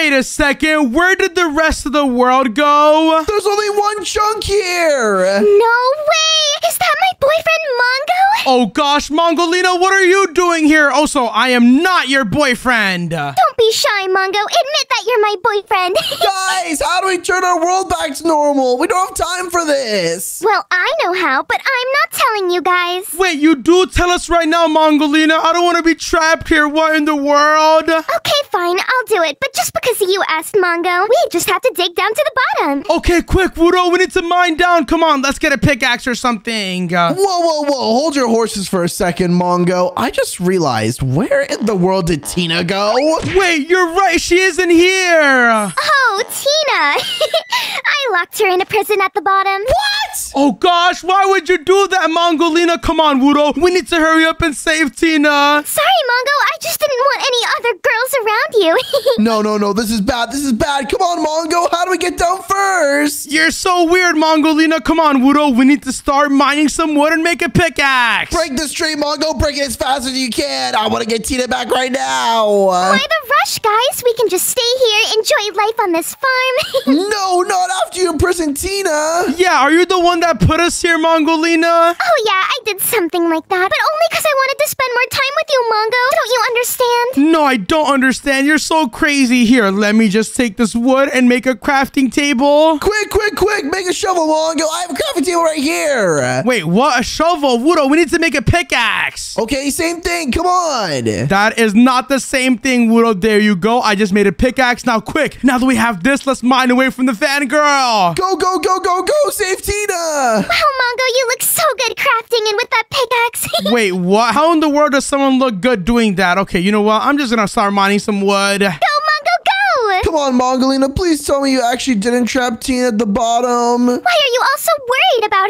Wait a second. Where did the rest of the world go? There's only one chunk here. No way! Is that my boyfriend Mongo? Oh gosh, Mongolina, what are you doing here? Also, I am not your boyfriend. Don't be shy, Mongo. Admit that you're my boyfriend. Guys, how do we turn our world back to normal? We don't have time for this. well, I know how, but I'm not telling you guys. Wait, you do tell us right now, Mongolina. I don't want to be trapped here. What in the world? Okay, fine, I'll do it. But just because you asked, Mongo, we just have to dig down to the bottom. Okay, quick, Wudo, we need to mine down. Come on, let's get a pickaxe or something. Uh, Whoa, whoa, whoa. Hold your horses for a second, Mongo. I just realized, where in the world did Tina go? wait, you're right. She isn't here. Oh, Tina! I locked her in a prison at the bottom. What? Oh gosh, why would you do that, Mongolina? Come on, Wudo. We need to hurry up and save Tina. Sorry, Mongo, I just didn't want any other girls around you. No, no, no. This is bad. This is bad. Come on, Mongo. How do we get down first? You're so weird, Mongolina. Come on, Wudo. We need to start mining some wood and make a pickaxe. Break this tree, Mongo. Break it as fast as you can. I want to get Tina back right now. Why the rush, guys? We can just stay here, enjoy life on this farm. no, not after you imprison Tina. Yeah, are you the one that put us here, Mongolina? oh, yeah, I did something like that, but only because I wanted to spend more time with you, Mongo. Don't you understand? No, I don't understand. You're so crazy. Here, let me just take this wood and make a crafting table. Quick, quick, quick. Make a shovel, Mongo. I have a crafting table right here. Wait, what? A shovel? Wudo, we need to make a pickaxe. Okay, same thing. Come on. That is not the same thing, Wudo. There you go. I just made a pickaxe. Now, quick. Now that we have this, let's mine away from the fangirl. Go, go, go, go, go. Save Tina. Wow, Mongo, you look so good crafting and with that pickaxe. Wait, what? How in the world does someone look good doing that? Okay, you know what? I'm just gonna start mining some wood. Go, Mongo, go! Come on, Mongolina. Please tell me you actually didn't trap Tina at the bottom. Why are you all so worried about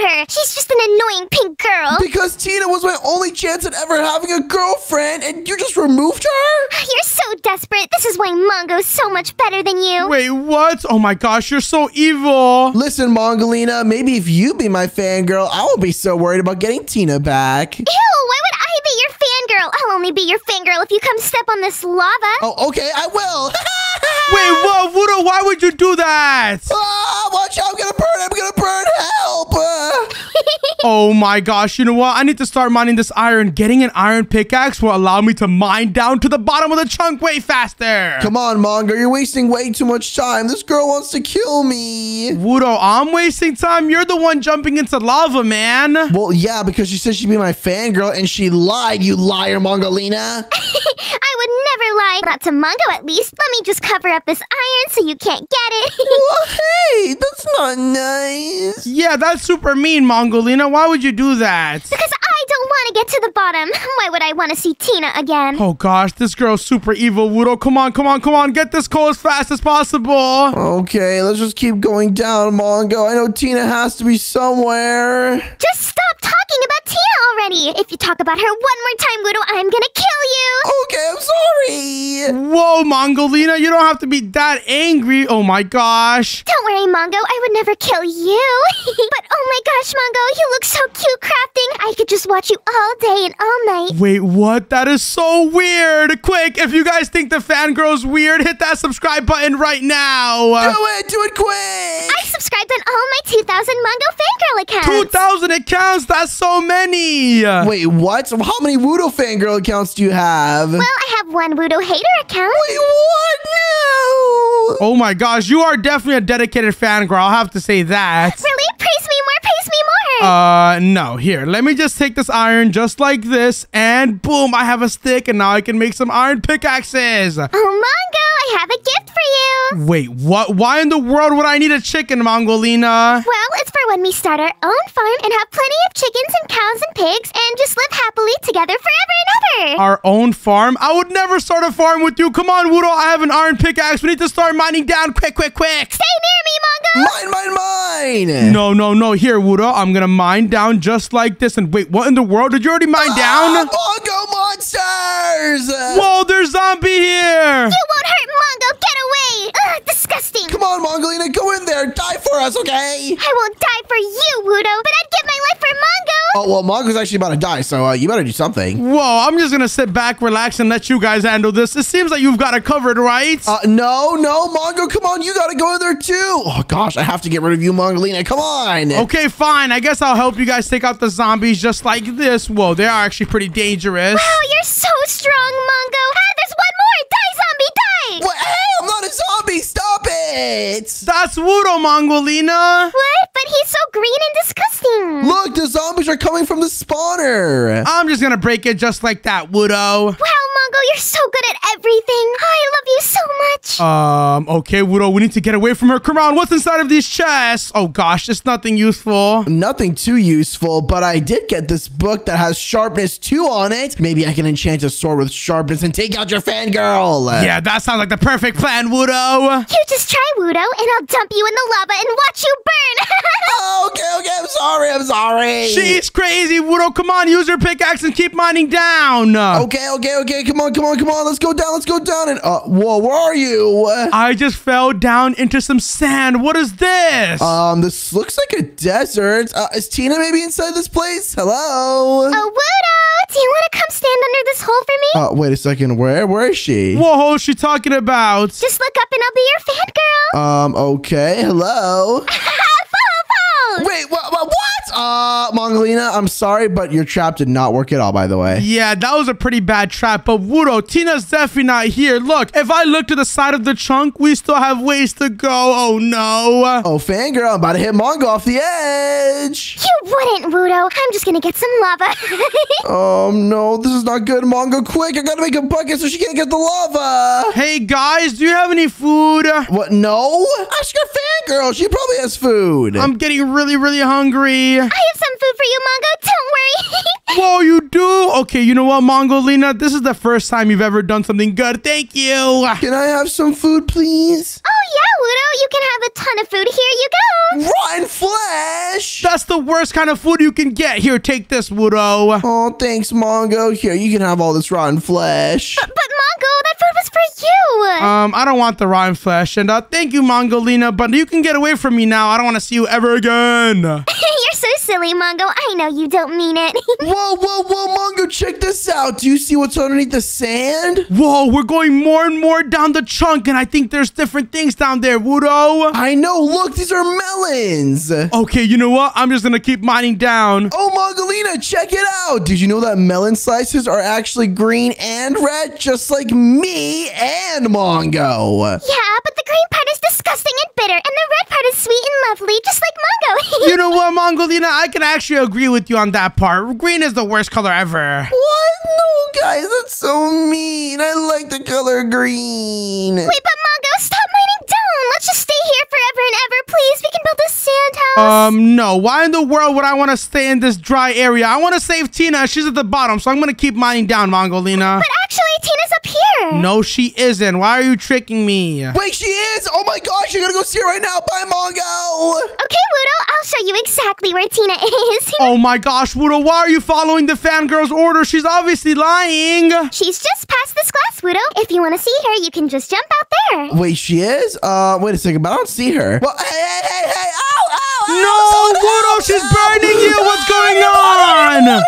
her? She's just an annoying pink girl. Because Tina was my only chance at ever having a girlfriend, and you just removed her? You're so desperate. This is why Mongo's so much better than you. Wait, what? Oh my gosh, you're so evil. Listen, Mongolina, maybe if you be my fangirl, I won't be so worried about getting Tina back. Ew, why would I be your fangirl? I'll only be your fangirl if you come step on this lava. Oh, okay, I will. Wait, whoa, Wudo, why would you do that? Ah, watch out, I'm gonna burn, I'm gonna burn, help! Oh my gosh, you know what? I need to start mining this iron. Getting an iron pickaxe will allow me to mine down to the bottom of the chunk way faster. come on, Mongo, you're wasting way too much time. This girl wants to kill me. Wudo, I'm wasting time. You're the one jumping into lava, man. Well, yeah, because she said she'd be my fangirl, and she lied, you liar, Mongolina. I would never lie. Not to Mongo, at least. Let me just cover up this iron so you can't get it. well, hey, that's not nice. Yeah, that's super mean, Mongolina. Why would you do that? because I don't want to get to the bottom. Why would I want to see Tina again? Oh gosh, this girl's super evil, Wudo. Come on, come on, come on. Get this coal as fast as possible. Okay, let's just keep going down, Mongo. I know Tina has to be somewhere. Just stop talking about Tina already. If you talk about her one more time, Wudo, I'm gonna kill you. Okay, I'm sorry. Whoa, Mongolina, you don't have to be that angry. Oh my gosh. Don't worry, Mongo. I would never kill you. but oh my gosh, Mongo, you look so cute crafting. I could just watch you all day and all night. Wait, what? That is so weird. Quick, if you guys think the fangirl's weird, hit that subscribe button right now. Do it, do it quick. I subscribed on all my 2,000 Mongo fangirl accounts. 2,000 accounts? That's so many. Wait, what? How many Wudo fangirl accounts do you have? Well, I have one Wudo hater account. Wait, what? No. Oh my gosh, you are definitely a dedicated fangirl. I'll have to say that. Really? Praise me more, praise me more. Uh, no. Here, let me just take this iron just like this, and boom, I have a stick, and now I can make some iron pickaxes. oh, Mongo, I have a gift for you. Wait, what? Why in the world would I need a chicken, Mongolina? Well, it's for when we start our own farm and have plenty of chickens and cows and pigs and just live happily together forever and ever. Our own farm? I would never start a farm with you. Come on, Wudo. I have an iron pickaxe. We need to start mining down quick, quick, quick. Stay near me, Mongo. Mine, mine, mine. No, no, no. Here, Wudo. I'm gonna mine down just like this. And wait, what in the world? Did you already mine Ah, down? Mongo monsters. Whoa, there's a zombie here. You won't hurt Mongo. Get away. Ugh, disgusting. Come on, Mongolina, go in there. Die for us, okay? I won't die for you, Wudo, but I'd give my life for Mongo. Oh, well, Mongo's actually about to die, so uh, you better do something. Whoa, I'm just gonna sit back, relax, and let you guys handle this. It seems like you've got it covered, right? Uh, no, no, Mongo, come on, you gotta go in there too. Oh gosh, I have to get rid of you, Mongolina. Come on. Okay, fine. I guess I'll help you guys take out the zombies just like this. Whoa, they are actually pretty dangerous. Wow, you're so strong, Mongo. Ah, there's one more. Die, zombie, die. What? Hey, I'm not a zombie. Stop it. That's Wudo, Mongolina. What? But he's so green and disgusting. Look, the zombies are coming from the spawner. I'm just gonna break it just like that, Wudo. Wow, Mongo, you're so good at everything. I love you so much. Um, okay, Wudo, we need to get away from her. Come on, what's inside of these chests? Oh gosh, it's nothing useful. Nothing too useful, but I did get this book that has sharpness 2 on it. Maybe I can enchant a sword with sharpness and take out your fangirl. Yeah, that sounds like the perfect plan, Wudo. you just try, Wudo, and I'll dump you in the lava and watch you burn. Oh, okay, okay, I'm sorry, I'm sorry. She's crazy, Wudo. Come on, use your pickaxe and keep mining down. Okay, okay, okay, come on, come on, come on. Let's go down, let's go down. And, uh, whoa, where are you? I just fell down into some sand. What is this? Um, this looks like a desert. Uh, is Tina maybe inside this place? Hello? oh, Wudo, do you want to come stand under this hole for me? Uh, wait a second. Where? Where is she? Whoa, who's she talking about? Just look up and I'll be your fangirl. Um, okay. Hello? Follow, follow. Wait, what, what, what? Uh, Mongolina, I'm sorry, but your trap did not work at all, by the way. Yeah, that was a pretty bad trap. But Wudo, Tina's definitely not here. Look, if I look to the side of the chunk, we still have ways to go. Oh no. Oh, fangirl, I'm about to hit Mongo off the edge. You wouldn't, Wudo. I'm just gonna get some lava. Um, no, this is not good. Mongo, quick, I gotta make a bucket so she can't get the lava. Hey guys, do you have any food? What? No? Ask your fangirl. She probably has food. I'm getting really, really hungry. I have some food for you, Mongo. Don't worry. Whoa, you do? Okay, you know what, Mongolina? This is the first time you've ever done something good. Thank you. Can I have some food, please? oh yeah, Wudo. You can have a ton of food. Here you go. Rotten flesh. That's the worst kind of food you can get. Here, take this, Wudo. Oh, thanks, Mongo. Here, you can have all this rotten flesh. But Mongo, that food was for you. Um, I don't want the rotten flesh. And uh, thank you, Mongolina, but you can get away from me now. I don't want to see you ever again. You're so silly, Mongo. I know you don't mean it. Whoa, whoa, whoa, Mongo, check this out. Do you see what's underneath the sand? Whoa, we're going more and more down the chunk, and I think there's different things down there, Wudo. I know, look, these are melons. Okay, you know what? I'm just gonna keep mining down. Oh, Mongolina, check it out. Did you know that melon slices are actually green and red, just like me and Mongo? yeah, but the green part is disgusting and bitter, and the red part is sweet and lovely, just like Mongo. You know what, Mongolina? I can actually agree with you on that part. Green is the worst color ever. What? No, guys, that's so mean. I like the color green. Wait, but Mongo, stop mining down. Let's just stay here forever and ever, please. We can build a sand house. Um, no. Why in the world would I want to stay in this dry area? I want to save Tina. She's at the bottom, so I'm gonna keep mining down, Mongolina. but actually, Tina's up here. No, she isn't. Why are you tricking me? Wait, she is? Oh my gosh, you gotta go see her right now. Bye, Mongo. Okay, Wudo, I'll show you exactly where Tina is. Oh my gosh, Wudo, why are you following the fangirl's order? She's obviously lying. She's just past this glass, Wudo. If you want to see her, you can just jump out there. Wait, she is? Uh, wait a second, but I don't see her. Well, hey, hey, hey, hey, ow, ow, No, ow, Wudo, ow, she's burning you. What's going on?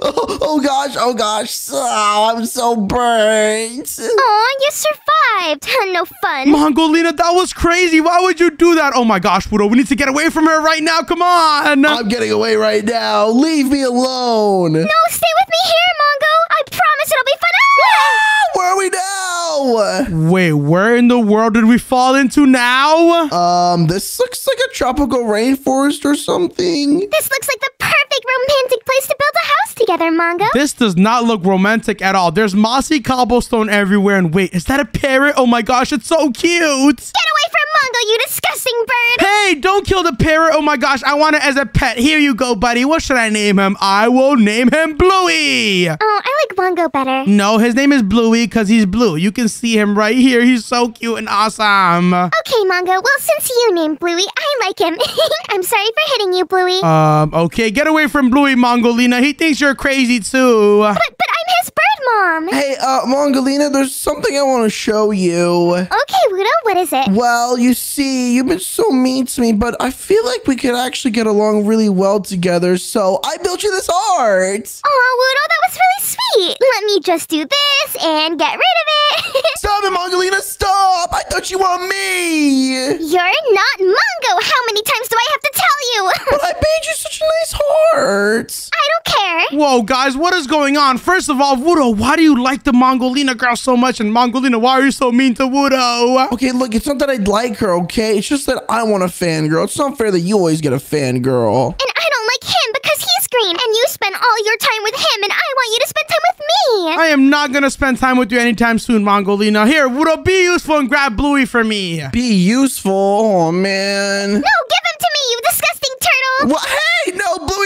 Oh, oh gosh, oh gosh, oh, I'm so burnt. Oh, you survived. no fun. Mongolina, that was crazy. Why would you do that? Oh my gosh, Wudo, we need to get away from her right now. Come on. I'm getting away right now. Leave me alone. No, stay with me here, Mongo. I promise it'll be fun. Ah! Where are we now? Wait, where in the world did we fall into now? Um, this looks like a tropical rainforest or something. This looks like the perfect romantic place to build a house together, Mongo. This does not look romantic at all. There's mossy cobblestone everywhere. And wait, is that a parrot? Oh my gosh, it's so cute. Get away from Mongo, you disgusting bird. Hey, don't kill the parrot. Oh my gosh, I want it as a pet. Here you go, buddy. What should I name him? I will name him Bluey. Oh, Better. No, his name is Bluey because he's blue. You can see him right here. He's so cute and awesome. Okay, Mongo. Well, since you named Bluey, I like him. I'm sorry for hitting you, Bluey. Um, okay, get away from Bluey, Mongolina. He thinks you're crazy too. but but I'm his bird, mom. Hey, uh, Mongolina, there's something I want to show you. Okay, Wudo, what is it? Well, you see, you've been so mean to me, but I feel like we could actually get along really well together, so I built you this art. Oh, Wudo, that was really sweet. Let me just do this and get rid of it. Stop it, Mongolina, stop! I thought you want me! You're not Mongo. How many times do I have to tell you? But I made you such a nice heart. I don't care. Whoa, guys, what is going on? First of all, Wudo, why do you like the Mongolina girl so much? And Mongolina, why are you so mean to Wudo? Okay, look, it's not that I'd like her, okay? It's just that I want a fangirl. It's not fair that you always get a fangirl. And I don't like him because he's green and you spend all your time with him and I want you to spend time with me. I am not gonna spend time with you anytime soon, Mongolina. Here, Wudo, be useful and grab Bluey for me. Be useful, oh man. No, give him to me, you disgusting turtle. What?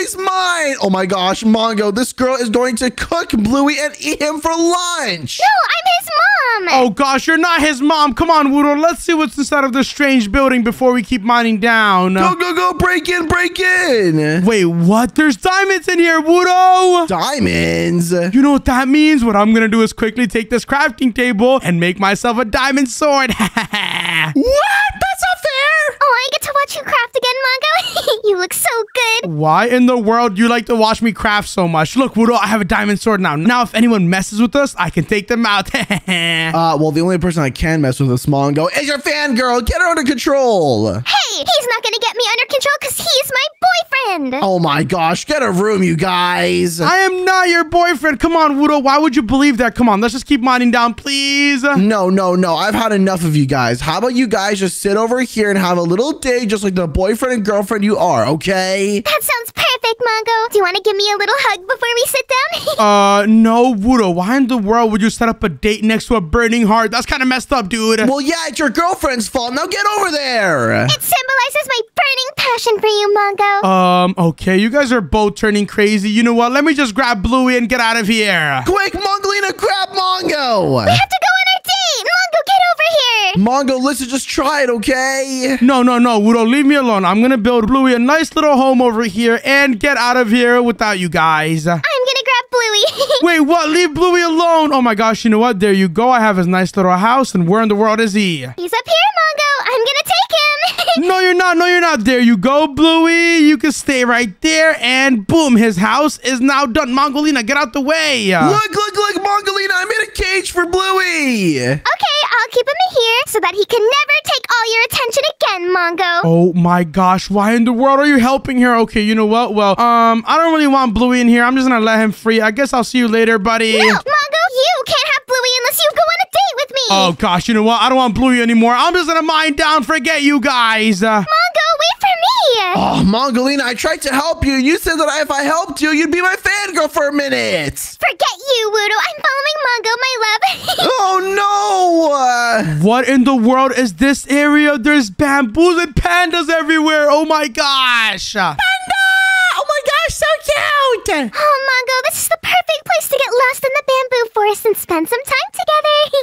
Hey, Bluey's mine. Oh my gosh, Mongo, this girl is going to cook Bluey and eat him for lunch. No, I'm his mom. Oh gosh, you're not his mom. Come on, Wudo, let's see what's inside of this strange building before we keep mining down. Go, go, go, break in, break in. Wait, what? There's diamonds in here, Wudo! Diamonds. You know what that means? What I'm gonna do is quickly take this crafting table and make myself a diamond sword. What? That's not fair. Oh, I get to watch you craft again, Mongo. you look so good. Why in the world you like to watch me craft so much? Look, Wudo, I have a diamond sword now. Now, if anyone messes with us, I can take them out. Uh, well, the only person I can mess with is Mongo is your fangirl. Get her under control. Hey, he's not gonna get me under control because he's my boyfriend. Oh my gosh, get a room, you guys. I am not your boyfriend. Come on, Wudo. Why would you believe that? Come on, let's just keep mining down, please. No, no, no. I've had enough of you guys. How about you guys just sit over here and have a little day just like the boyfriend and girlfriend you are, okay? That sounds perfect, Mongo. Do you want to give me a little hug before we sit down? Uh, no, Wudo. Why in the world would you set up a date next to a burning heart? That's kind of messed up, dude. Well, yeah, it's your girlfriend's fault. Now get over there. it symbolizes my burning passion for you, Mongo. Um, okay, you guys are both turning crazy. You know what? Let me just grab Bluey and get out of here. Quick, Mongolina, grab Mongo. we have to go Mongo, listen, just try it, okay? No, no, no, Wudo, leave me alone. I'm gonna build Bluey a nice little home over here and get out of here without you guys. I'm gonna grab Bluey. Wait, what? Leave Bluey alone. Oh my gosh, you know what? There you go. I have his nice little house, and where in the world is he? he's up here, Mongo. I'm gonna take him. No, you're not. No, you're not. There you go, Bluey. You can stay right there, and boom, his house is now done. Mongolina, get out the way. Look, look, look, Mongolina, I made a cage for Bluey. okay, I'll keep him in here so that he can never take all your attention again, Mongo. Oh my gosh, why in the world are you helping her? Okay, you know what? Well, um, I don't really want Bluey in here. I'm just gonna let him free. I guess I'll see you later, buddy. No, Mongo, you can't have Bluey unless you go on a date with me. Oh gosh, you know what? I don't want Bluey anymore. I'm just gonna mind down. Forget you guys. Uh, Mongo, wait for me. Oh, Mongolina, I tried to help you. You said that if I helped you, you'd be my fangirl for a minute. Forget you, Wudo. I'm following Mongo, my love. Oh, no. Uh, what in the world is this area? There's bamboos and pandas everywhere. Oh my gosh. oh, my gosh, so cute. oh, Mongo, this is the perfect place to get lost in the bamboo forest and spend some time together.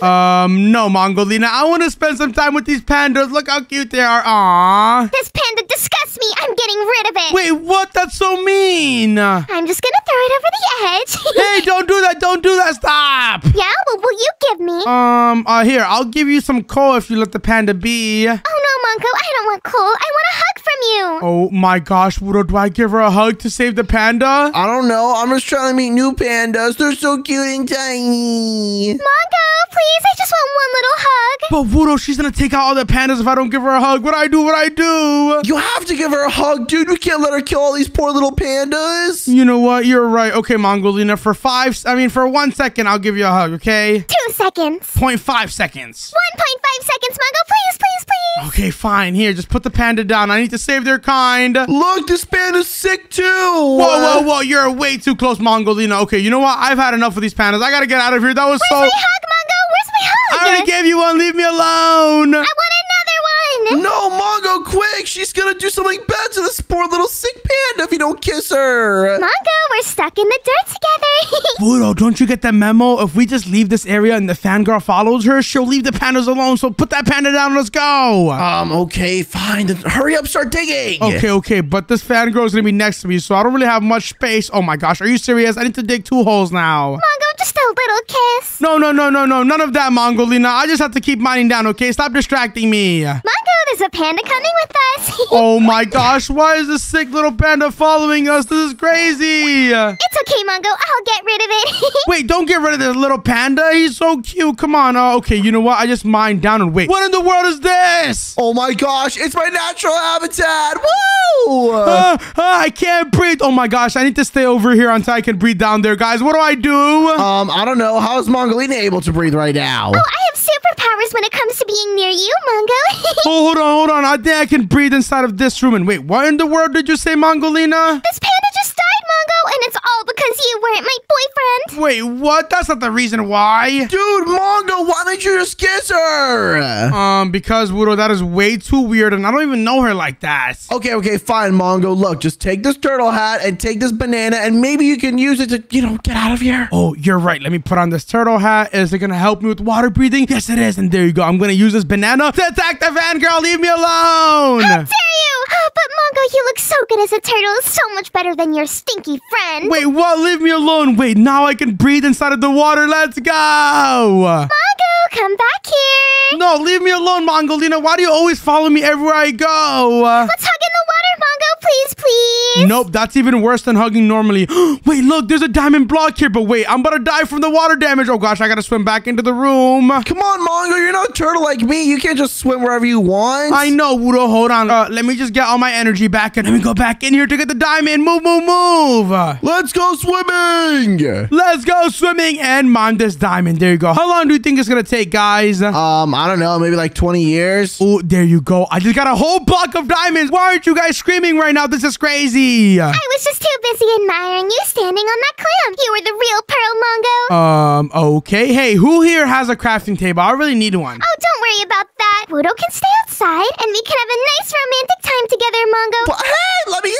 Um, no, Mongolina. I want to spend some time with these pandas. Look how cute they are. Aww. this panda disgusts me. I'm getting rid of it. Wait, what? That's so mean. I'm just gonna throw it over the edge. Hey, don't do that. Don't do that. Stop. yeah, what will you give me? Um, uh, here, I'll give you some coal if you let the panda be. oh no, Mongo, I don't want coal. I want a hug from you. Oh my gosh, Wudo, do I give her a hug to save the panda? I don't know. I'm just trying to meet new pandas. They're so cute and tiny. Mongo, please, I just want one little hug. But Wudo, she's gonna take out all the pandas if I don't give her a hug. What do I do? What do I do? You have to give her a hug, dude. We can't let her kill all these poor little pandas. You know what? You're right. Okay, Mongolina, for five, I mean, for one second, I'll give you a hug, okay? Two seconds. Point five seconds. 1.5 seconds, Mongo. Please, please, please. Okay, fine. Here, just put the panda down. I need to save their kind. Look, this panda's sick too. Whoa, whoa. Whoa! You're way too close, Mongolina. Okay, you know what? I've had enough of these pandas. I gotta get out of here. That was so. Where's my hug, Mongo? Where's my hug? I already gave you one. Leave me alone. I want another. No, Mongo, quick! She's gonna do something bad to this poor little sick panda if you don't kiss her. Mongo, we're stuck in the dirt together. Pluto, don't you get the memo? If we just leave this area and the fangirl follows her, she'll leave the pandas alone. So put that panda down and let's go. Um, okay, fine. Then hurry up, start digging. Okay, okay, but this fangirl's gonna be next to me, so I don't really have much space. Oh my gosh, are you serious? I need to dig two holes now. Mongo, just a little kiss. No, no, no, no, no. None of that, Mongolina. I just have to keep mining down, okay? Stop distracting me. Mongo, there's a panda coming with us. Oh my gosh, why is this sick little panda following us? This is crazy. It's okay, Mongo. I'll get rid of it. Wait, don't get rid of this little panda. He's so cute. Come on. Uh, okay, you know what? I just mined down and wait. What in the world is this? Oh my gosh, it's my natural habitat. Woo! Uh, uh, I can't breathe. Oh my gosh, I need to stay over here until I can breathe down there, guys. What do I do? um, I don't know. How is Mongolina able to breathe right now? oh, I have superpowers when it comes to being near you, Mongo. Oh, hold on, hold on. I think I can breathe inside of this room. And wait, what in the world did you say, Mongolina? this panda just and it's all because you weren't my boyfriend. Wait, what? That's not the reason why. Dude, Mongo, why don't you just kiss her? Um, because Wudo, that is way too weird, and I don't even know her like that. Okay, okay, fine, Mongo. Look, just take this turtle hat and take this banana, and maybe you can use it to, you know, get out of here. Oh, you're right. Let me put on this turtle hat. Is it gonna help me with water breathing? Yes, it is. And there you go. I'm gonna use this banana to attack the fangirl. Leave me alone. Oh, but Mongo, you look so good as a turtle. So much better than your stinky friend. Wait, what? Leave me alone. Wait, now I can breathe inside of the water. Let's go. Mongo, come back here. No, leave me alone, Mongolina. Why do you always follow me everywhere I go? Let's hug in the water, Mongo, please, please. Nope, that's even worse than hugging normally. wait, look, there's a diamond block here, but wait, I'm about to die from the water damage. Oh gosh, I gotta swim back into the room. Come on, Mongo, you're not a turtle like me. You can't just swim wherever you want. I know, Wudo. Hold on. Uh, let me just get all my energy back and let me go back in here to get the diamond. Move, move, move. Let's go swimming. Let's go swimming and mine this diamond. There you go. How long do you think it's gonna take, guys? Um, I don't know, maybe like 20 years. Oh, there you go. I just got a whole block of diamonds. Why aren't you guys screaming right now? This is crazy. I was just too busy admiring you standing on that clam. You were the real Pearl Mongo. Um, okay. Hey, who here has a crafting table? I really need one. oh, don't worry about that. Wudo can stay outside, and we can have a nice romantic time together, Mongo. But hey, let me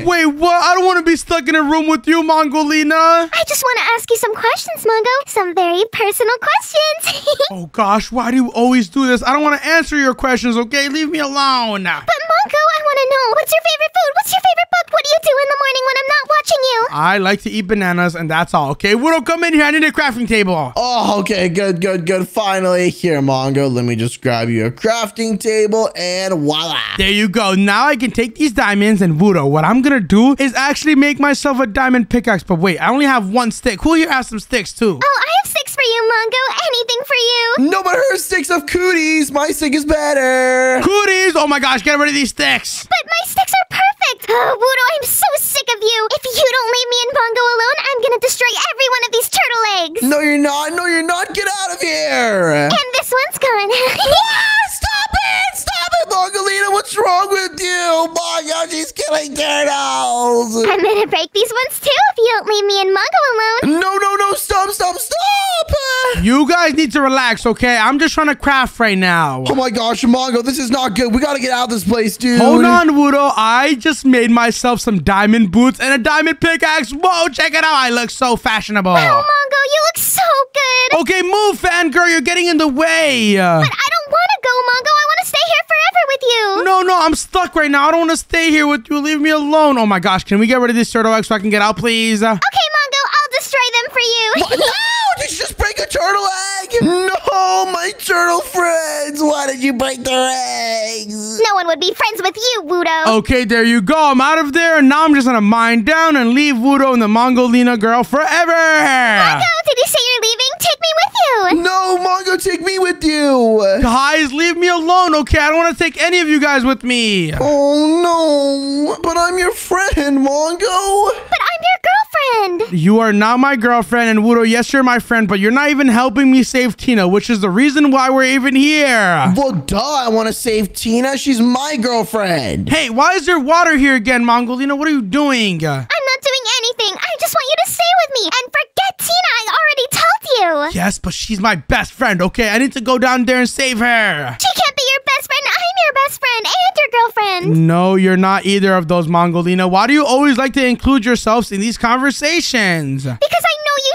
in. Wait, what? I don't want to be stuck in a room with you, Mongolina. I just want to ask you some questions, Mongo. Some very personal questions. Oh gosh, why do you always do this? I don't want to answer your questions, okay? Leave me alone. But Mongo, I want to know what's your favorite food? What's your favorite book? What do you do in the morning when I'm not watching you? I like to eat bananas, and that's all, okay? Wudo, come in here. I need a crafting table. Oh, okay, good, good, good. Finally, here, Mongo. Let me just grab you a crafting table, and voila. There you go. Now I can take these diamonds and Wudo. What I'm gonna do is actually make myself a diamond pickaxe. But wait, I only have one stick. Who here has some sticks too? Oh, I have six for you, Mongo. Anything for you. No, but her sticks of cooties. My stick is better. Cooties! Oh my gosh, get rid of these sticks. But my sticks are perfect. Oh, Wudo, I'm so sick of you. If you don't leave me and Mongo alone, I'm gonna destroy every one of these turtle eggs. No, you're not. No, you're not. Get out of here. And this one's gone. Ah, Stop it! Stop it, Mongolina! What's wrong with you? My God, she's killing turtles! I'm gonna break these ones too if you don't leave me and Mongo alone. No, no, no! Stop, stop, stop! You guys need to relax, okay? I'm just trying to craft right now. Oh my gosh, Mongo, this is not good. We gotta get out of this place, dude. Hold on, Wudo. I just made myself some diamond boots and a diamond pickaxe. Whoa, check it out. I look so fashionable. Oh, Mongo, you look so good. Okay, move, fangirl. You're getting in the way. But I don't want to go, Mongo. I want to stay here forever with you. No, no, I'm stuck right now. I don't want to stay here with you. Leave me alone. Oh my gosh, can we get rid of this turtle egg so I can get out, please? Okay, Mongo, I'll destroy them for you. No! Did you just break a turtle egg? No, my turtle friends! Why did you break their eggs? no one would be friends with you, Wudo. Okay, there you go. I'm out of there, and now I'm just gonna mine down and leave Wudo and the Mongolina girl forever. Mongo, did you say you're leaving? Take me with you. No, Mongo, take me with you! Guys, leave me alone, okay? I don't want to take any of you guys with me. Oh no! But I'm your friend, Mongo! But I'm your girlfriend. You are not my girlfriend, and Wudo, yes, you're my friend, but you're not even helping me save Tina, which is the reason why we're even here. Well, duh, I want to save Tina. She's my girlfriend. Hey, why is there water here again, Mongolina? What are you doing? I'm not doing anything. I just want you to stay with me. And forget Tina. I already told you. Yes, but she's my best friend, okay? I need to go down there and save her. She can't be your best friend. I'm your best friend and your girlfriend. No, you're not either of those, Mongolina. Why do you always like to include yourselves in these conversations? Because I know you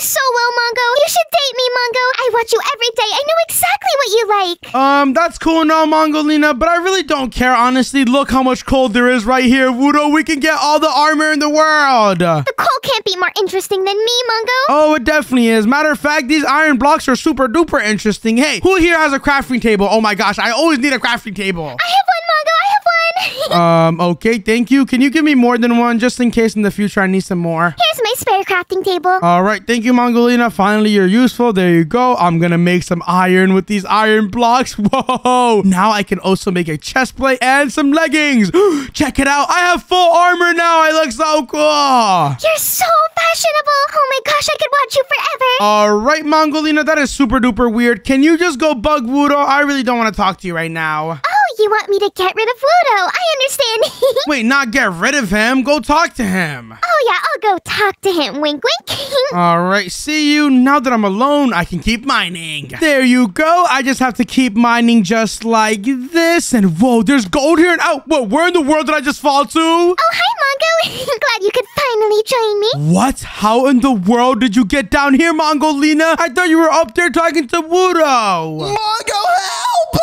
so well, Mongo. You should date me, Mongo. I watch you every day. I know exactly what you like. Um, that's cool now, Mongolina, but I really don't care, honestly. Look how much coal there is right here, Wudo. We can get all the armor in the world. The coal can't be more interesting than me, Mongo. Oh, it definitely is. Matter of fact, these iron blocks are super duper interesting. Hey, who here has a crafting table? Oh my gosh, I always need a crafting table. I have one, Mongo. I have one. Um, okay, thank you. Can you give me more than one just in case in the future I need some more? Here's spare crafting table. All right, thank you, Mongolina. Finally, you're useful. There you go. I'm gonna make some iron with these iron blocks. Whoa! Now I can also make a chest plate and some leggings. Check it out. I have full armor now. I look so cool. You're so fashionable. Oh my gosh, I could watch you forever. All right, Mongolina, that is super duper weird. Can you just go bug Wudo? I really don't want to talk to you right now. Oh, you want me to get rid of Wudo? I understand. Wait, not get rid of him. Go talk to him. oh yeah, I'll go talk to him. Wink, wink. All right, see you. Now that I'm alone, I can keep mining. There you go. I just have to keep mining just like this. And whoa, there's gold here. And oh, whoa, where in the world did I just fall to? oh, hi, Mongo. Glad you could finally join me. What? How in the world did you get down here, Mongolina? I thought you were up there talking to Wudo. Mongo, help!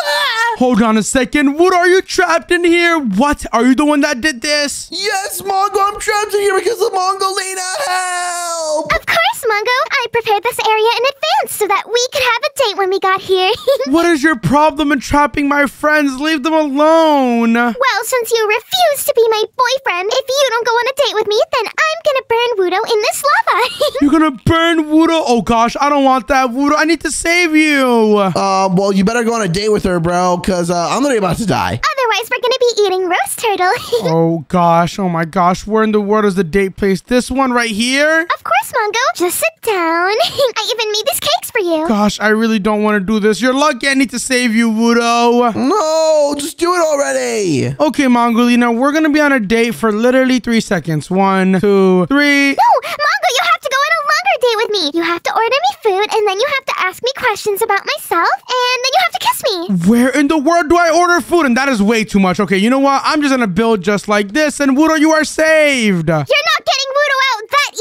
Hold on a second. Wudo, are you trapped in here? What? Are you the one that did this? Yes, Mongo, I'm trapped in here because of Mongolina. Help! Of course, Mongo. I prepared this area in advance so that we could have a date when we got here. What is your problem in trapping my friends? Leave them alone. well, since you refuse to be my boyfriend, if you don't go on a date with me, then I'm gonna burn Wudo in this lava. You're gonna burn Wudo? Oh gosh, I don't want that, Wudo. I need to save you. Uh, well, you better go on a date with her, bro, because uh, I'm literally about to die. Otherwise, we're gonna be eating roast turtle. Oh gosh, oh my gosh, where in the world is the date place? This one right here? of course, Mongo. Just sit down. I even made these cakes for you. Gosh, I really don't want to do this. You're lucky I need to save you, Wudo. No, just do it already. Okay, Mongolina, we're gonna be on a date for literally three seconds. One, two, three. No, Mongo, you have to go on a longer date with me. You have to order me food, and then you have to ask me questions about myself, and then you have to kiss me. Where in the world do I order food? And that is way too much. Okay, you know what? I'm just gonna build just like this, and Wudo, you are saved. You're not getting Wudo out that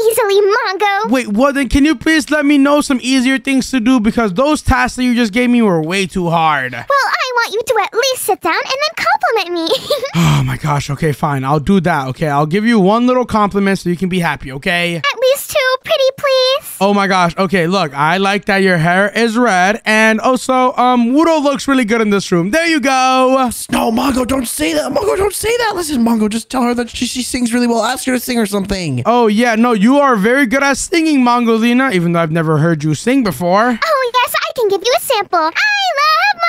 easily, Mongo. Wait, well then can you please let me know some easier things to do because those tasks that you just gave me were way too hard. Well, I want you to at least sit down and then compliment me. Oh my gosh, okay, fine. I'll do that, okay? I'll give you one little compliment so you can be happy, okay? at least two, pretty please. Oh my gosh, okay, look, I like that your hair is red and also, um, Wudo looks really good in this room. There you go. No, Mongo, don't say that. Mongo, don't say that. Listen, Mongo, just tell her that she, she sings really well. Ask her to sing or something. Oh yeah, no, you are very good at singing, Mongolina, even though I've never heard you sing before. Oh, yes, I can give you a sample. I love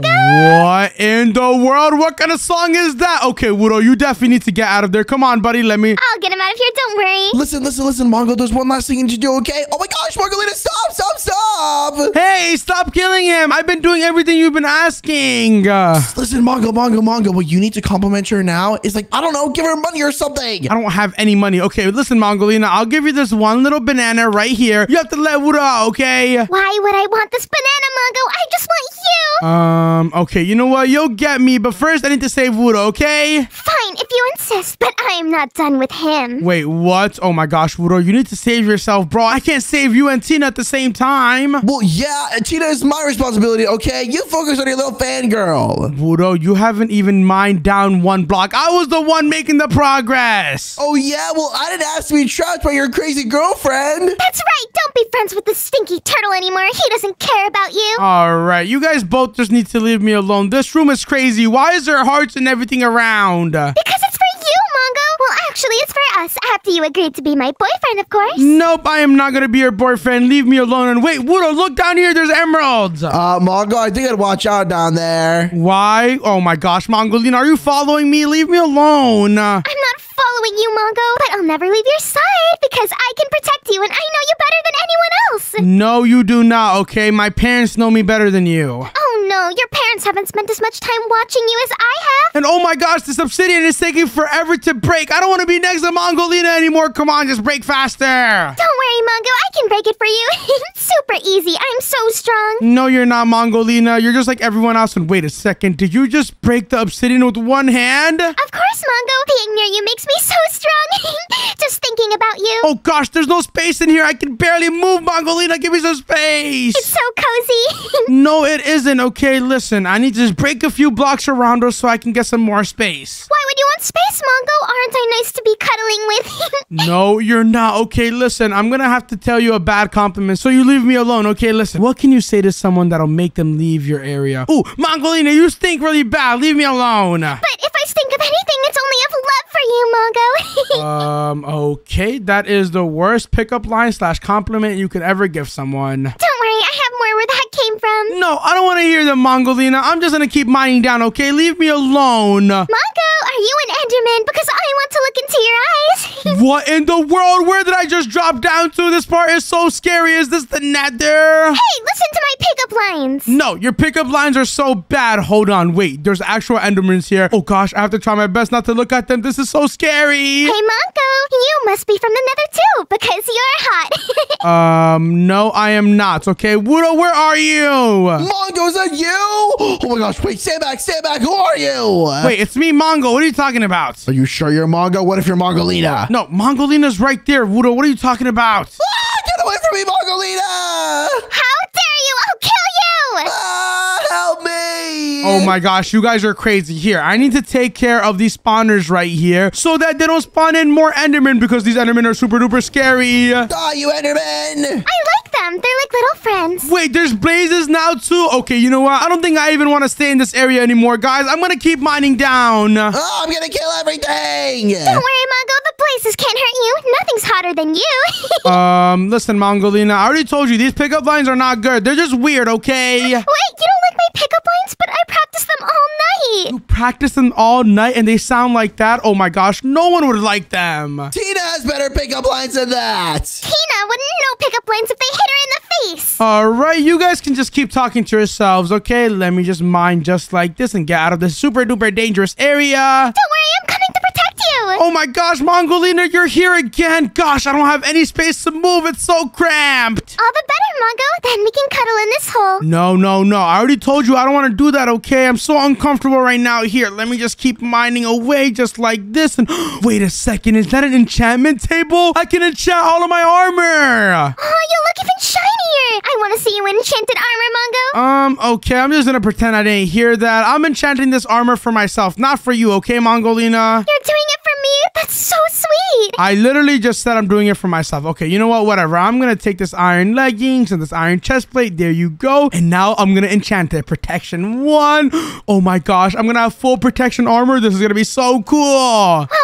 Mongo, Mongo. What in the world? What kind of song is that? Okay, Wudo, you definitely need to get out of there. Come on, buddy, let me... I'll get him out of here, don't worry. Listen, listen, listen, Mongo. There's one last thing you need to do, okay? Oh my gosh, Mongolina, stop, stop, stop! Hey, stop killing him! I've been doing everything you've been asking. Listen, Mongo, Mongo, Mongo. What you need to compliment her now is like, I don't know, give her money or something. I don't have any money. Okay, listen, Mongolina, I'll give you this one little banana right here. You have to let Wudo out, okay? Why would I want this banana, Mongo? I just want you. Um, okay, you know what? You'll get me, but first I need to save Wudo, okay? Fine, if you insist, but I am not done with him. Wait, what? Oh my gosh, Wudo, you need to save yourself, bro. I can't save you and Tina at the same time. Well, yeah, Tina is my responsibility, okay? You focus on your little fangirl. Wudo, you haven't even mined down one block. I was the one making the progress. Oh, yeah? Well, I didn't ask to be trapped by your crazy girlfriend. That's right, don't be friends with the stinky turtle anymore. He doesn't care about you. All right, you guys both just need to leave me alone. This room is crazy. Why is there hearts and everything around? Because it's for you, Mongo. Well, actually, it's for us. After you agreed to be my boyfriend, of course. Nope, I am not gonna be your boyfriend. Leave me alone. And wait, Wudo, look down here. There's emeralds. Uh, Mongo, I think I'd watch out down there. Why? Oh my gosh, Mongolina, are you following me? Leave me alone. I'm not following you, Mongo, but I'll never leave your side because I can protect you and I know you better than anyone else. No, you do not, okay? My parents know me better than you. Oh no, your parents haven't spent as much time watching you as I have. And oh my gosh, this obsidian is taking forever to break. I don't want to be next to Mongolina anymore. Come on, just break faster. Don't worry, Mongo, I can break it for you. it's super easy. I'm so strong. No, you're not Mongolina. You're just like everyone else. And wait a second, did you just break the obsidian with one hand? Of course, Mongo. Being near you makes me so strong. Just thinking about you. Oh gosh, there's no space in here. I can barely move, Mongolina. Give me some space. It's so cozy. No, it isn't. Okay, listen. I need to just break a few blocks around us so I can get some more space. Why would you want space, Mongo? Aren't I nice to be cuddling with? No, you're not. Okay, listen. I'm gonna have to tell you a bad compliment, so you leave me alone. Okay, listen. What can you say to someone that'll make them leave your area? Ooh, Mongolina, you stink really bad. Leave me alone. but if I stink of anything, it's only for you, Mongo. Um, okay, that is the worst pickup line slash compliment you could ever give someone. Don't worry, I have more where that came from. No, I don't want to hear the Mongolina. I'm just gonna keep mining down, okay? Leave me alone. Mongo, are you an Enderman? Because I want to look into your eyes. What in the world? Where did I just drop down to? This part is so scary. Is this the nether? hey, listen to my pickup lines. No, your pickup lines are so bad. Hold on, wait. There's actual Endermans here. Oh gosh, I have to try my best not to look at them. This is so scary. Hey, Mongo, you must be from the Nether too, because you're hot. Um, no, I am not. Okay, Wudo, where are you? Mongo, is that you? Oh my gosh, wait, stand back, stand back. Who are you? Wait, it's me, Mongo. What are you talking about? Are you sure you're Mongo? What if you're Mongolina? No, Mongolina's right there. Wudo, what are you talking about? Ah, get away from me, Mongolina! How dare you? I'll kill you. Ah, help me! Oh my gosh, you guys are crazy. Here, I need to take care of these spawners right here so that they don't spawn in more Endermen because these Endermen are super duper scary. Ah, you Endermen! I like them. They're like little friends. Wait, there's blazes now too? Okay, you know what? I don't think I even want to stay in this area anymore, guys. I'm gonna keep mining down. Oh, I'm gonna kill everything! Don't worry, Mongo. Can't hurt you. Nothing's hotter than you. Um, listen, Mongolina, I already told you these pickup lines are not good. They're just weird, okay? Wait, you don't like my pickup lines? But I practice them all night. You practice them all night and they sound like that? Oh my gosh, no one would like them. Tina has better pickup lines than that! Tina wouldn't know pickup lines if they hit her in the face. All right, you guys can just keep talking to yourselves, okay? Let me just mine just like this and get out of this super duper dangerous area. Don't worry, I'm coming to protect Oh my gosh, Mongolina, you're here again. Gosh, I don't have any space to move. It's so cramped. All the better, Mongo. Then we can cuddle in this hole. No, no, no. I already told you I don't want to do that, okay? I'm so uncomfortable right now. Here, let me just keep mining away just like this. And wait a second, is that an enchantment table? I can enchant all of my armor. Oh, you look even shinier. I want to see you in enchanted armor, Mongo. Um, okay, I'm just gonna pretend I didn't hear that. I'm enchanting this armor for myself, not for you, okay, Mongolina? You're doing it for me? That's so sweet. I literally just said I'm doing it for myself. Okay, you know what? Whatever. I'm gonna take this iron leggings and this iron chest plate. There you go. And now I'm gonna enchant it. Protection one. Oh my gosh, I'm gonna have full protection armor. This is gonna be so cool. Mongo, you're the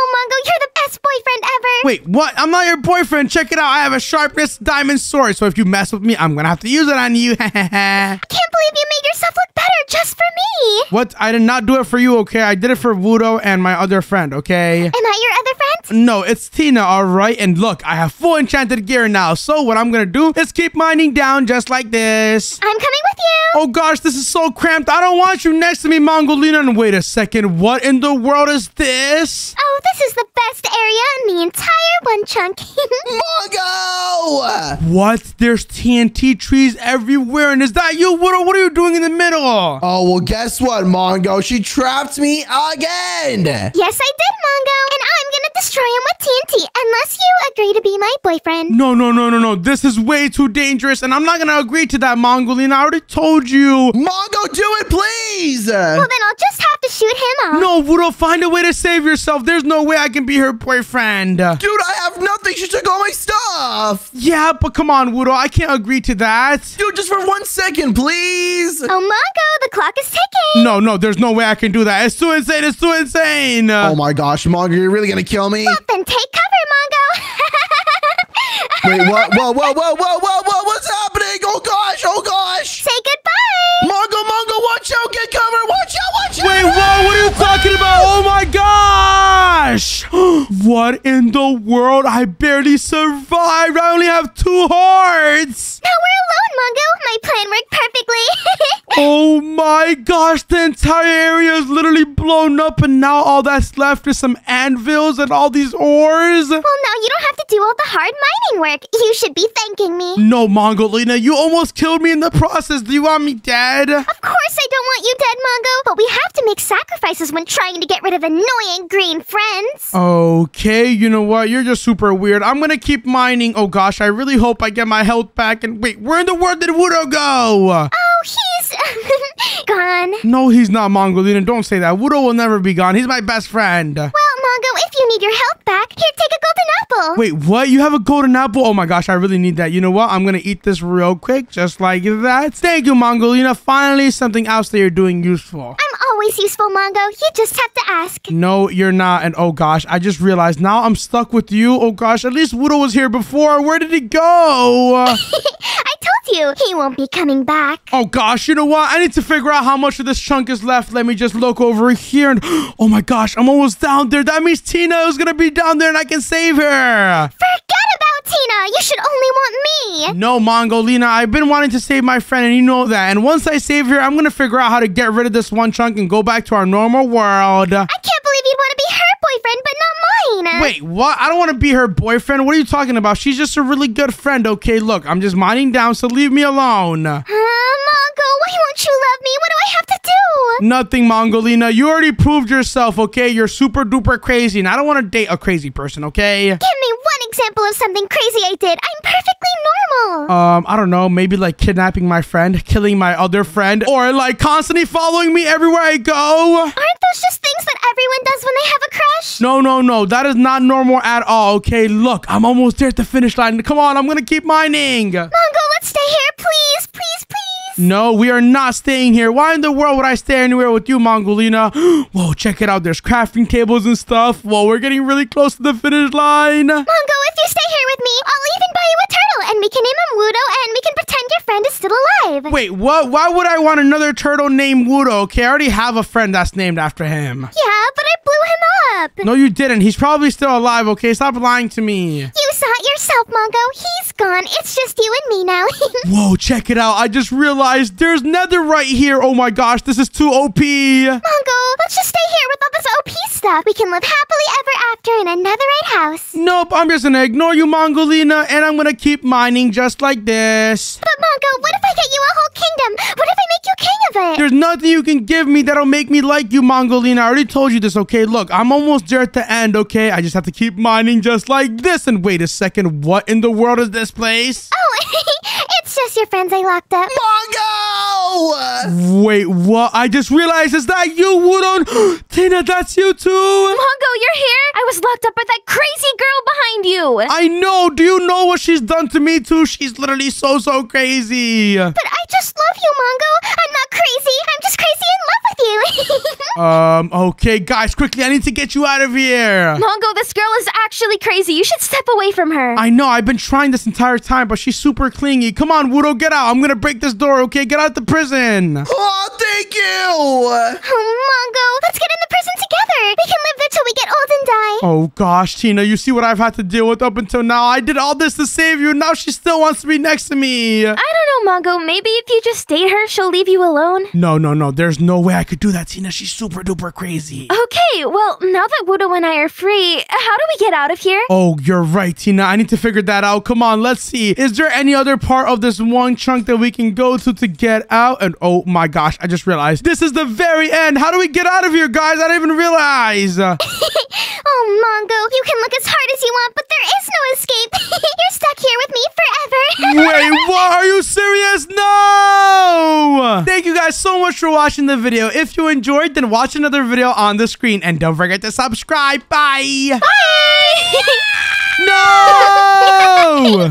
best boyfriend ever. Wait, what? I'm not your boyfriend. Check it out. I have a sharpness diamond sword. So if you mess with me, I'm gonna have to use it on you. I can't believe you made yourself look better just for me. what? I did not do it for you, okay? I did it for Wudo and my other friend, okay? Am I your other friend? No, it's Tina, alright? And look, I have full enchanted gear now. So what I'm gonna do is keep mining down just like this. I'm coming with you. Oh gosh, this is so cramped. I don't want you next to me, Mongolina. And wait a second, what in the world is this? Oh, this is the best area in the entire one chunk. Mongo! What? There's TNT trees everywhere. And is that you? What, what are you doing in the middle? Oh, well, guess what, Mongo? She trapped me again! yes, I did, Mongo. And I'm gonna destroy him with TNT unless you agree to be my boyfriend. No, no, no, no, no. This is way too dangerous. And I'm not gonna agree to that, Mongolina. I already told you. Mongo, do it, please! Well, then I'll just have to shoot him off. No, Wudo, find a way to save yourself. There's no way I can be her boyfriend. Dude, I have nothing. She took all my stuff. Yeah, but come on, Wudo. I can't agree to that. Dude, just for one second, please. Oh, Mongo, the clock is ticking. No, no, there's no way I can do that. It's too insane. It's too insane. Oh my gosh, Mongo, you're really gonna kill me? Then take cover, Mongo. Wait, what? Whoa, whoa, whoa, whoa, whoa, whoa, what's happening? Oh gosh, oh gosh. Say goodbye. Mongo, Mongo, watch out, get cover, watch out, watch out. Wait, whoa, what are you talking about? Oh my gosh! what in the world? I barely survived. I only have two hearts. Now we're alone, Mongo. My plan worked perfectly. Oh Oh my gosh, the entire area is literally blown up, and now all that's left is some anvils and all these ores. Well, now you don't have to do all the hard mining work. You should be thanking me. No, Mongolina, you almost killed me in the process. Do you want me dead? Of course I don't want you dead, Mongo, but we have to make sacrifices when trying to get rid of annoying green friends. Okay, you know what? You're just super weird. I'm gonna keep mining. Oh gosh, I really hope I get my health back. And wait, where in the world did Wudo go? Oh, he's gone. No, he's not Mongolina. Don't say that. Wudo will never be gone. He's my best friend. Well, Mongo, if you need your health back, here, take a golden apple. Wait, what? You have a golden apple? Oh my gosh, I really need that. You know what? I'm gonna eat this real quick, just like that. Thank you, Mongolina. Finally, something else that you're doing useful. I'm always useful, Mongo. You just have to ask. No, you're not. And oh gosh, I just realized now I'm stuck with you. Oh gosh, at least Wudo was here before. Where did he go? Uh, I told you, he won't be coming back. Oh gosh, you know what? I need to figure out how much of this chunk is left. Let me just look over here and oh my gosh, I'm almost down there. That means Tina is gonna be down there and I can save her. Forget about Tina. You should only want me. No, Mongolina, I've been wanting to save my friend and you know that. And once I save her, I'm gonna figure out how to get rid of this one chunk and go back to our normal world. I can't believe you'd want to be her boyfriend, but Wait, what? I don't want to be her boyfriend. What are you talking about? She's just a really good friend, okay? Look, I'm just mining down, so leave me alone. Mongo, why won't you love me? What do I have to do? Nothing, Mongolina. You already proved yourself, okay? You're super duper crazy, and I don't want to date a crazy person, okay? Give me one example of something crazy I did. I'm perfectly normal. Um, I don't know, maybe like kidnapping my friend, killing my other friend, or like constantly following me everywhere I go. Aren't those just things that everyone does when they have a crush? No, no, no, that is not normal at all, okay? Look, I'm almost there at the finish line. Come on, I'm gonna keep mining. Mongo, let's stay here, please, please, please. No, we are not staying here. Why in the world would I stay anywhere with you, Mongolina? Whoa, check it out. There's crafting tables and stuff. Whoa, we're getting really close to the finish line. Mongo, if you stay here with me, I'll even buy you a turtle, and we can name him Wudo, and we can pretend your friend is still alive. Wait, what? Why would I want another turtle named Wudo? Okay, I already have a friend that's named after him. Yeah, but I blew him up. No, you didn't. He's probably still alive, okay? Stop lying to me. You saw it yourself, Mongo. He's gone. It's just you and me now. Whoa, check it out. I just realized there's nether right here. Oh my gosh, this is too OP. Mongo, let's just stay here with all this OP stuff. We can live happily ever after in a netherite house. Nope, I'm just gonna ignore you, Mongolina, and I'm gonna keep mining just like this. But Mongo, what if I get you a whole kingdom? What if I make you king of it? There's nothing you can give me that'll make me like you, Mongolina. I already told you this, okay? Look, I'm almost there at the end, okay? I just have to keep mining just like this. And wait a second, what in the world is this place? Oh, it's just your friends I locked up. Mongo! Wait, what? I just realized, is that you, Wudo? Tina, that's you too? Mongo, you're here? I was locked up by that crazy girl behind you. I know. Do you know what she's done to me too? She's literally so, so crazy. But I just love you, Mongo. I'm not crazy. I'm just crazy in love with you. Um, okay, guys, quickly, I need to get you out of here. Mongo, this girl is actually crazy. You should step away from her. I know, I've been trying this entire time, but she's super clingy. Come on, Wudo, get out. I'm gonna break this door, okay? Get out of the prison. Oh, thank you! oh, Mongo, let's get in the prison together. We can live there till we get old and die. Oh gosh, Tina, you see what I've had to deal with up until now. I did all this to save you, and now she still wants to be next to me. I don't know, Mongo. Maybe if you just date her, she'll leave you alone. No, no, no. There's no way I could do that, Tina. She's super duper crazy. Okay, well, now that Wudo and I are free, how do we get out of here? Oh, you're right, Tina. I need to figure that out. Come on, let's see. Is there any other part of this one chunk that we can go to to get out? And oh my gosh, I just realized this is the very end. How do we get out of here, guys? I didn't even realize. oh, Mongo, you can look as hard as you want, but there is no escape. You're stuck here with me forever. Wait, what? Are you serious? No! Thank you guys so much for watching the video. If you enjoyed, then watch another video on the screen. And don't forget to subscribe. Bye! Bye. No!